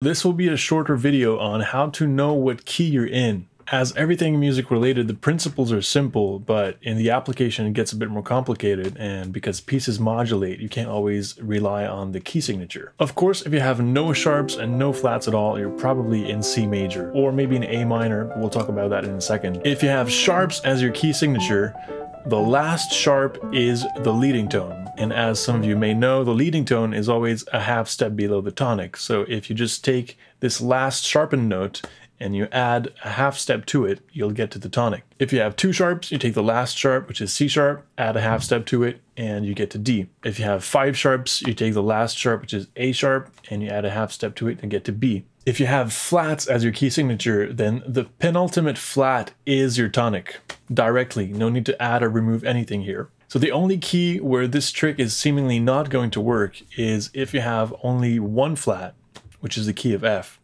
This will be a shorter video on how to know what key you're in. As everything music related, the principles are simple, but in the application it gets a bit more complicated, and because pieces modulate, you can't always rely on the key signature. Of course, if you have no sharps and no flats at all, you're probably in C major, or maybe in A minor, we'll talk about that in a second. If you have sharps as your key signature, the last sharp is the leading tone. And as some of you may know, the leading tone is always a half step below the tonic. So if you just take this last sharpened note and you add a half step to it, you'll get to the tonic. If you have two sharps, you take the last sharp, which is C sharp, add a half step to it, and you get to D. If you have five sharps, you take the last sharp, which is A sharp, and you add a half step to it and get to B. If you have flats as your key signature, then the penultimate flat is your tonic directly. No need to add or remove anything here. So the only key where this trick is seemingly not going to work is if you have only one flat, which is the key of F.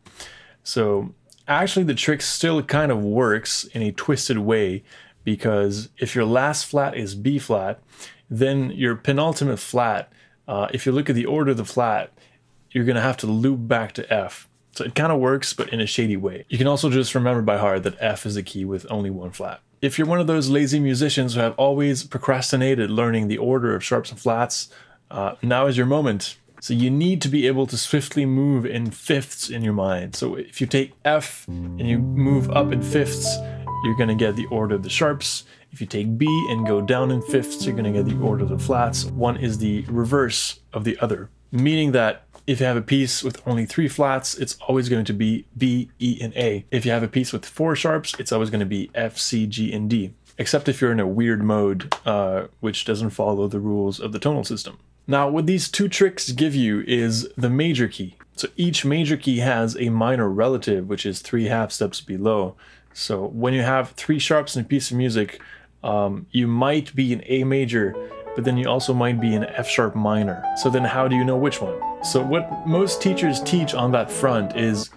So actually the trick still kind of works in a twisted way because if your last flat is B flat, then your penultimate flat, uh, if you look at the order of the flat, you're going to have to loop back to F. So it kind of works, but in a shady way. You can also just remember by heart that F is a key with only one flat. If you're one of those lazy musicians who have always procrastinated learning the order of sharps and flats, uh, now is your moment. So you need to be able to swiftly move in fifths in your mind. So if you take F and you move up in fifths, you're going to get the order of the sharps. If you take B and go down in fifths, you're going to get the order of the flats. One is the reverse of the other, meaning that if you have a piece with only three flats, it's always going to be B, E, and A. If you have a piece with four sharps, it's always going to be F, C, G, and D. Except if you're in a weird mode, uh, which doesn't follow the rules of the tonal system. Now, what these two tricks give you is the major key. So each major key has a minor relative, which is three half steps below. So when you have three sharps in a piece of music, um, you might be in A major, but then you also might be in F sharp minor. So then how do you know which one? So what most teachers teach on that front is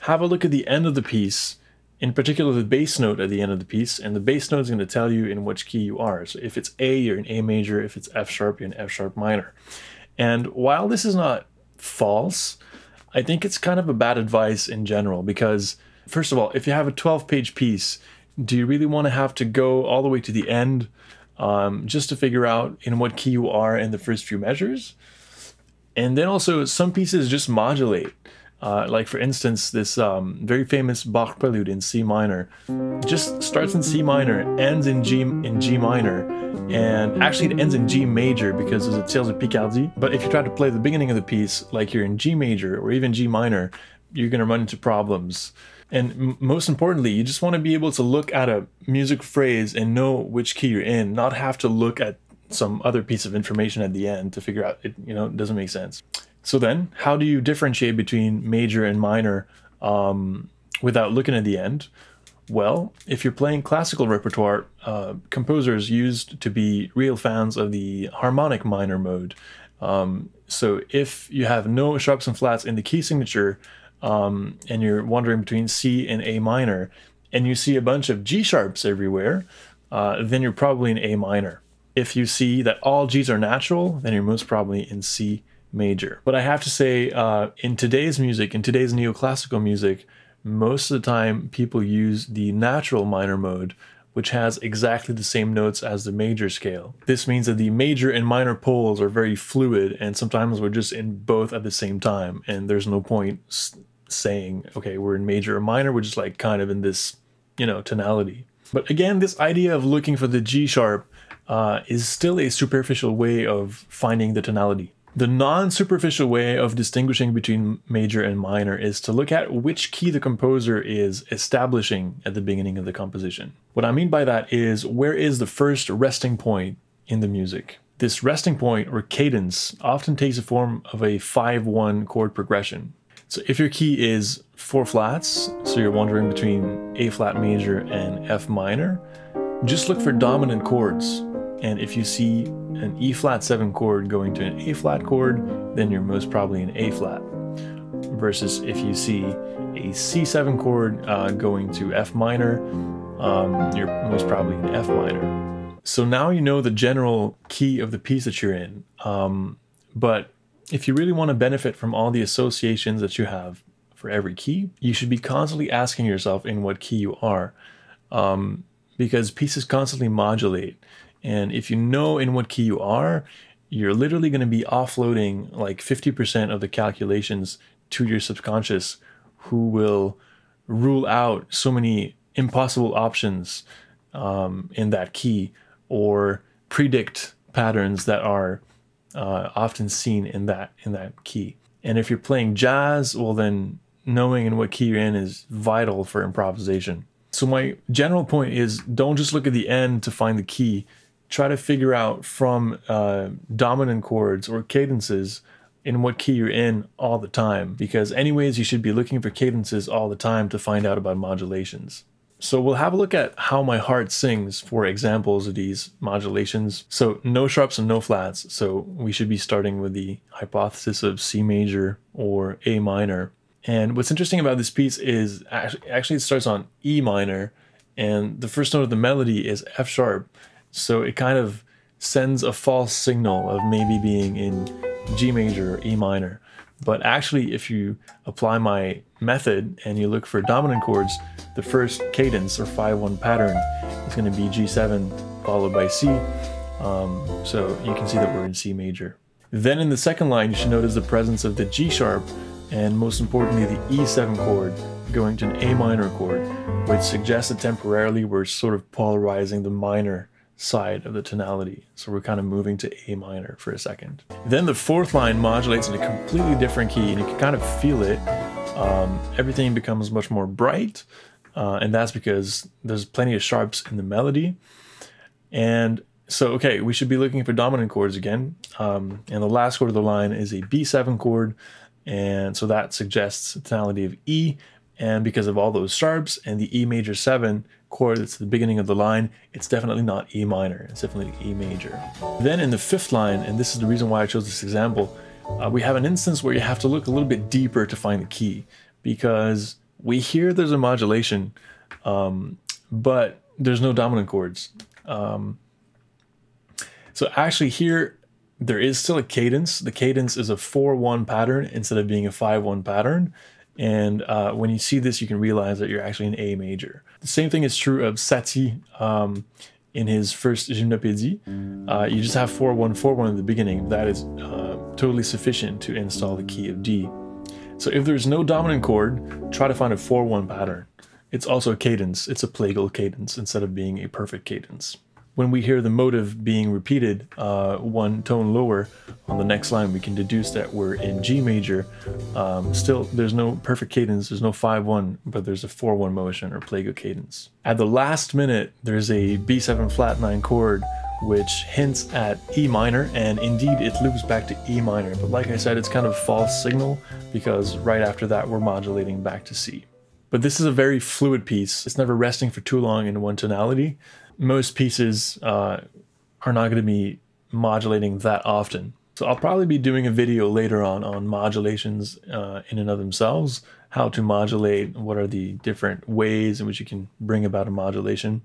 have a look at the end of the piece, in particular the bass note at the end of the piece, and the bass note is going to tell you in which key you are. So if it's A, you're in A major. If it's F sharp, you're in F sharp minor. And while this is not false, I think it's kind of a bad advice in general because, first of all, if you have a 12 page piece, do you really want to have to go all the way to the end um, just to figure out in what key you are in the first few measures. And then also some pieces just modulate. Uh, like for instance, this um, very famous Bach prelude in C minor just starts in C minor, ends in G in G minor, and actually it ends in G major because there's a Tierce de Picardie. But if you try to play the beginning of the piece like you're in G major or even G minor, you're going to run into problems. And most importantly, you just want to be able to look at a music phrase and know which key you're in, not have to look at some other piece of information at the end to figure out it, you know, it doesn't make sense. So then, how do you differentiate between major and minor um, without looking at the end? Well, if you're playing classical repertoire, uh, composers used to be real fans of the harmonic minor mode. Um, so if you have no sharps and flats in the key signature, um, and you're wandering between C and A minor, and you see a bunch of G sharps everywhere, uh, then you're probably in A minor. If you see that all Gs are natural, then you're most probably in C major. But I have to say, uh, in today's music, in today's neoclassical music, most of the time people use the natural minor mode, which has exactly the same notes as the major scale. This means that the major and minor poles are very fluid, and sometimes we're just in both at the same time, and there's no point saying, okay, we're in major or minor, we're just like kind of in this, you know, tonality. But again, this idea of looking for the G sharp uh, is still a superficial way of finding the tonality. The non-superficial way of distinguishing between major and minor is to look at which key the composer is establishing at the beginning of the composition. What I mean by that is where is the first resting point in the music? This resting point or cadence often takes the form of a 5-1 chord progression. So if your key is four flats, so you're wandering between A flat major and F minor, just look for dominant chords. And if you see an E flat 7 chord going to an A flat chord, then you're most probably in A flat. Versus if you see a C7 chord uh, going to F minor, um, you're most probably in F minor. So now you know the general key of the piece that you're in. Um, but if you really want to benefit from all the associations that you have for every key, you should be constantly asking yourself in what key you are. Um, because pieces constantly modulate. And if you know in what key you are, you're literally going to be offloading like 50% of the calculations to your subconscious, who will rule out so many impossible options um, in that key or predict patterns that are uh, often seen in that in that key. And if you're playing jazz, well then knowing in what key you're in is vital for improvisation. So my general point is don't just look at the end to find the key. Try to figure out from uh, dominant chords or cadences in what key you're in all the time because anyways you should be looking for cadences all the time to find out about modulations. So we'll have a look at how my heart sings for examples of these modulations. So no sharps and no flats. So we should be starting with the hypothesis of C major or A minor. And what's interesting about this piece is actually it starts on E minor and the first note of the melody is F sharp. So it kind of sends a false signal of maybe being in G major or E minor. But actually, if you apply my method and you look for dominant chords, the first cadence or 5-1 pattern is going to be G7 followed by C. Um, so you can see that we're in C major. Then in the second line, you should notice the presence of the G sharp and most importantly the E7 chord going to an A minor chord, which suggests that temporarily we're sort of polarizing the minor side of the tonality. So we're kind of moving to A minor for a second. Then the fourth line modulates in a completely different key and you can kind of feel it. Um, everything becomes much more bright uh, and that's because there's plenty of sharps in the melody. And so, okay, we should be looking for dominant chords again. Um, and the last chord of the line is a B7 chord. And so that suggests tonality of E. And because of all those sharps and the E major 7, chord that's the beginning of the line, it's definitely not E minor, it's definitely E major. Then in the fifth line, and this is the reason why I chose this example, uh, we have an instance where you have to look a little bit deeper to find the key because we hear there's a modulation, um, but there's no dominant chords. Um, so actually here, there is still a cadence. The cadence is a 4-1 pattern instead of being a 5-1 pattern. And uh, when you see this, you can realize that you're actually in A major. The same thing is true of Satie um, in his first Gymnopédie. Uh, you just have 4-1-4-1 in the beginning. That is uh, totally sufficient to install the key of D. So if there's no dominant chord, try to find a 4-1 pattern. It's also a cadence. It's a plagal cadence instead of being a perfect cadence when we hear the motive being repeated uh, one tone lower on the next line, we can deduce that we're in G major. Um, still, there's no perfect cadence, there's no 5-1, but there's a 4-1 motion or plagal cadence. At the last minute, there's a B7 flat 9 chord which hints at E minor, and indeed it loops back to E minor. But like I said, it's kind of false signal because right after that we're modulating back to C. But this is a very fluid piece. It's never resting for too long in one tonality most pieces uh, are not going to be modulating that often. So I'll probably be doing a video later on on modulations uh, in and of themselves, how to modulate, what are the different ways in which you can bring about a modulation.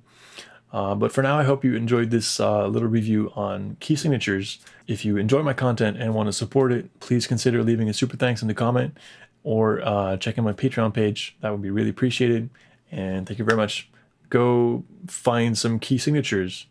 Uh, but for now, I hope you enjoyed this uh, little review on key signatures. If you enjoy my content and want to support it, please consider leaving a super thanks in the comment or uh, checking my Patreon page. That would be really appreciated. And thank you very much go find some key signatures